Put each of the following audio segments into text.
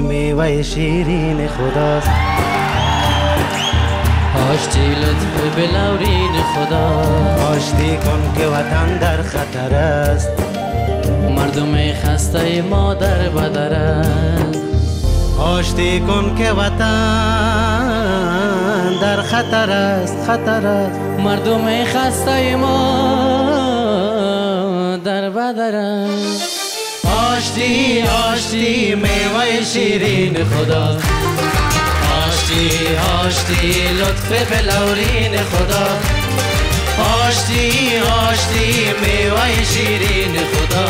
میوه شیرین خداست. آشتی لطف بلورین خدا. آشتی کن که وطن در خطر است. مردم خسته ما در بدر است. آشتی کن که وطن در خطر است خطر است. مردم خسته ما در بدر است. آشتی آشتی میوه شیرین خدا. آشتی آشتی لطف بلورین خدا. آشتی آشتی میوه شیرین خدا.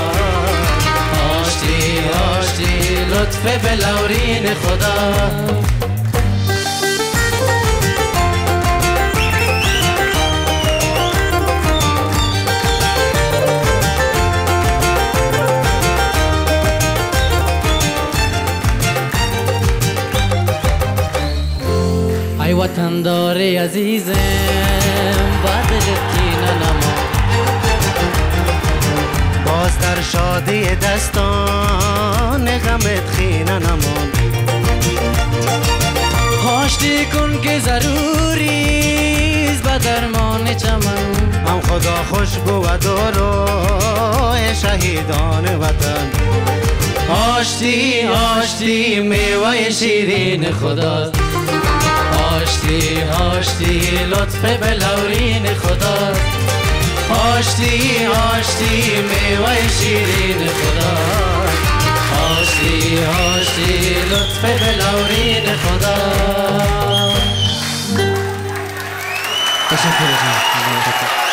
آشتی آشتی لطف بلورین خدا. وطن داری عزیزم بدل کینه نما باز در شادی دستان غمت خینه نمان آشتی کن که ضروری به درمان چمن. هم خدا خوشبو و دورو شهیدان وطن. آشتی آشتی میوه شیرین خدا. آشتی آشتی لطف بلورین خدا. آشتی آشتی میوه شیرین خدا. آشتی آشتی لطف بلورین خدا. تشکر